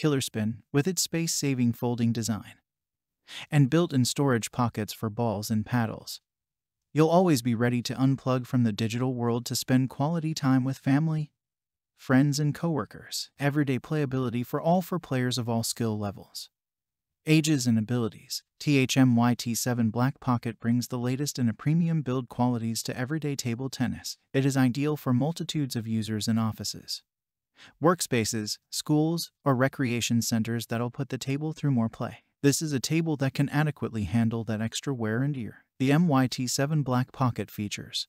Killerspin with its space-saving folding design. And built-in storage pockets for balls and paddles. You'll always be ready to unplug from the digital world to spend quality time with family, friends, and coworkers. Everyday playability for all for players of all skill levels. Ages and abilities. The MYT7 Black Pocket brings the latest in a premium build qualities to everyday table tennis. It is ideal for multitudes of users in offices, workspaces, schools, or recreation centers that'll put the table through more play. This is a table that can adequately handle that extra wear and tear. The MYT7 Black Pocket features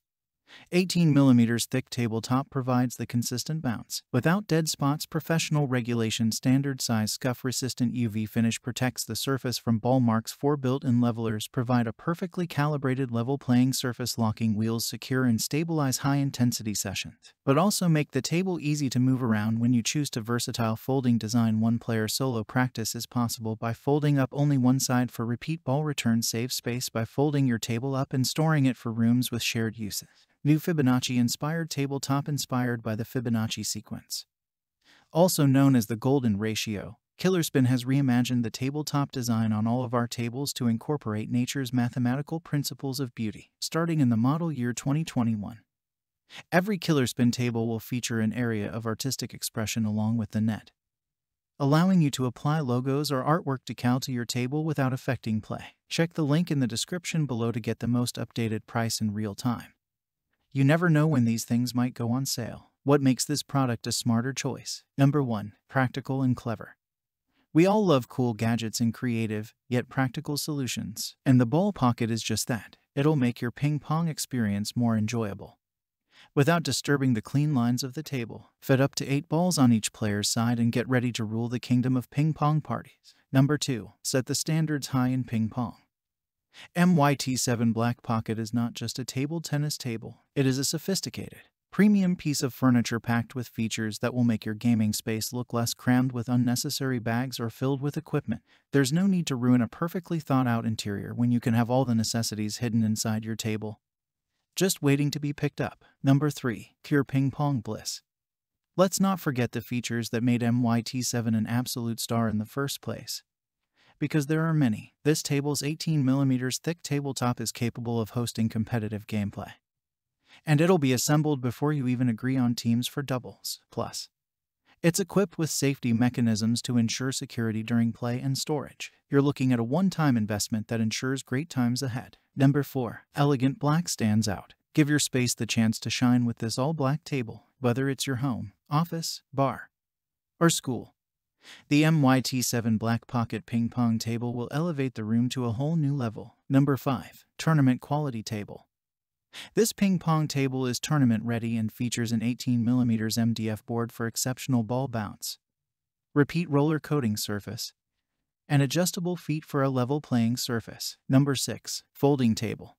18mm thick tabletop provides the consistent bounce. Without dead spots, professional regulation standard size scuff resistant UV finish protects the surface from ball marks. Four built-in levelers provide a perfectly calibrated level playing surface locking wheels secure and stabilize high-intensity sessions, but also make the table easy to move around when you choose to versatile folding design. One-player solo practice is possible by folding up only one side for repeat ball return save space by folding your table up and storing it for rooms with shared uses. New Fibonacci inspired tabletop inspired by the Fibonacci sequence. Also known as the Golden Ratio, Killerspin has reimagined the tabletop design on all of our tables to incorporate nature's mathematical principles of beauty, starting in the model year 2021. Every Killerspin table will feature an area of artistic expression along with the net, allowing you to apply logos or artwork decal to your table without affecting play. Check the link in the description below to get the most updated price in real time. You never know when these things might go on sale. What makes this product a smarter choice? Number 1. Practical and clever. We all love cool gadgets and creative, yet practical solutions. And the ball pocket is just that. It'll make your ping pong experience more enjoyable. Without disturbing the clean lines of the table, fit up to 8 balls on each player's side and get ready to rule the kingdom of ping pong parties. Number 2. Set the standards high in ping pong. MYT7 Black Pocket is not just a table tennis table, it is a sophisticated, premium piece of furniture packed with features that will make your gaming space look less crammed with unnecessary bags or filled with equipment. There's no need to ruin a perfectly thought out interior when you can have all the necessities hidden inside your table. Just waiting to be picked up. Number 3. Cure Ping Pong Bliss. Let's not forget the features that made MYT7 an absolute star in the first place because there are many. This table's 18mm thick tabletop is capable of hosting competitive gameplay. And it'll be assembled before you even agree on teams for doubles. Plus, it's equipped with safety mechanisms to ensure security during play and storage. You're looking at a one-time investment that ensures great times ahead. Number 4. Elegant Black stands out. Give your space the chance to shine with this all-black table, whether it's your home, office, bar, or school. The MYT7 Black Pocket Ping Pong Table will elevate the room to a whole new level. Number 5. Tournament Quality Table This ping pong table is tournament ready and features an 18mm MDF board for exceptional ball bounce, repeat roller coating surface, and adjustable feet for a level playing surface. Number 6. Folding Table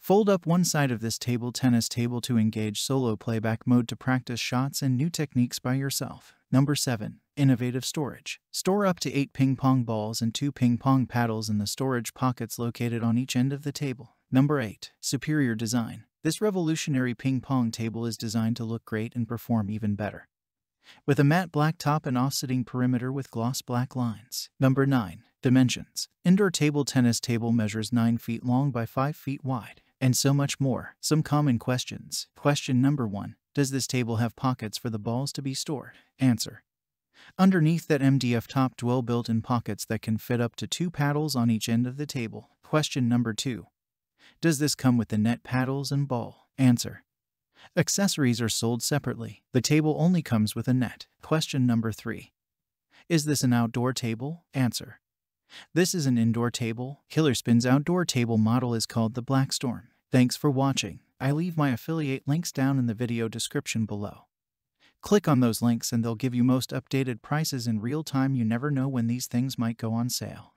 Fold up one side of this table tennis table to engage solo playback mode to practice shots and new techniques by yourself. Number 7. Innovative storage. Store up to 8 ping pong balls and 2 ping pong paddles in the storage pockets located on each end of the table. Number 8. Superior design. This revolutionary ping pong table is designed to look great and perform even better. With a matte black top and offsetting perimeter with gloss black lines. Number 9. Dimensions. Indoor table tennis table measures 9 feet long by 5 feet wide. And so much more. Some common questions. Question number 1. Does this table have pockets for the balls to be stored? Answer. Underneath that MDF top dwell built-in pockets that can fit up to two paddles on each end of the table. Question number 2. Does this come with the net paddles and ball? Answer. Accessories are sold separately. The table only comes with a net. Question number 3. Is this an outdoor table? Answer. This is an indoor table. Killerspin's outdoor table model is called the Black Storm. Thanks for watching. I leave my affiliate links down in the video description below. Click on those links and they'll give you most updated prices in real time. You never know when these things might go on sale.